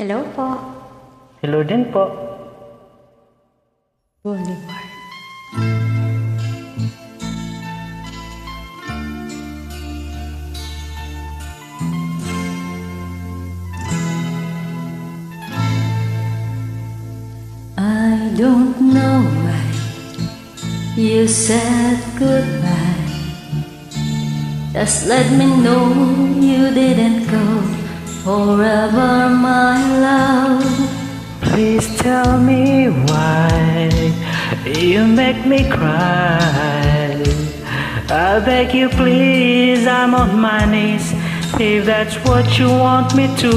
Hello po. Hello din po. Boulevard. I don't know why you said goodbye. Just let me know you didn't go forever, my love. Please tell me why you make me cry. I beg you, please, I'm on my knees. If that's what you want me to.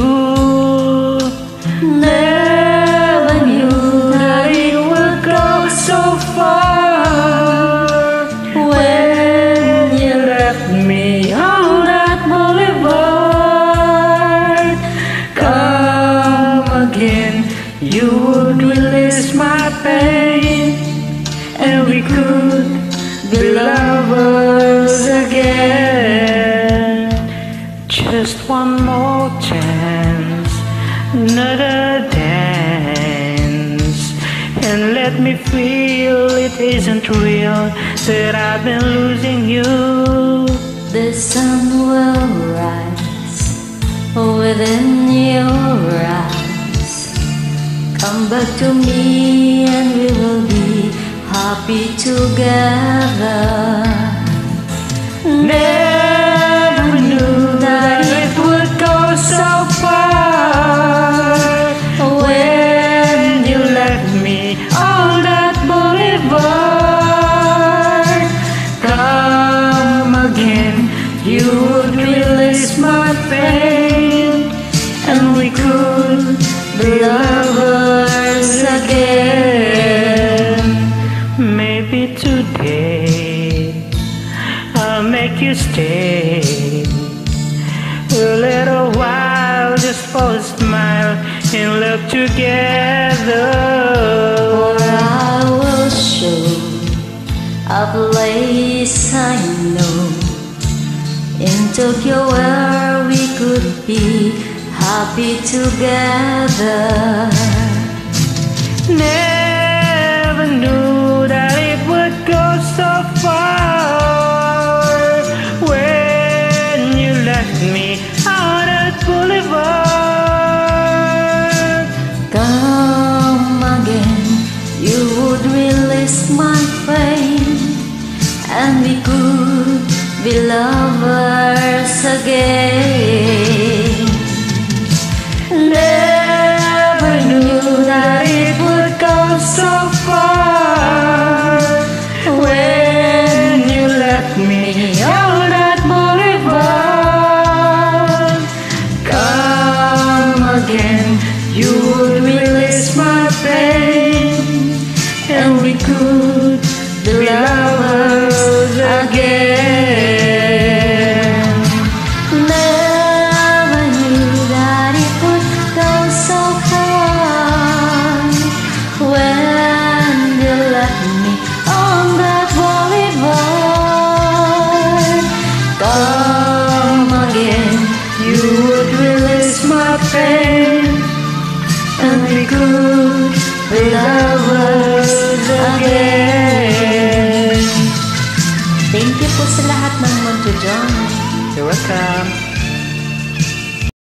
Never my pain, and we could be lovers again. Just one more chance, another dance, and let me feel it isn't real that I've been losing you. The sun will rise within your eyes. Come back to me and we will be happy together. Never knew that it would go so far when you left me on that boulevard. Come again, you would release my pain, and we could be Today I'll make you stay a little while just for a smile and look together. Or I will show a place I know in Tokyo where we could be happy together. Never and we could be lovers again. Never knew that it would go so far when you left me on that boulevard. Come again, you we could be lovers again. Thank you po sa lahat ng magjo-join. You're welcome.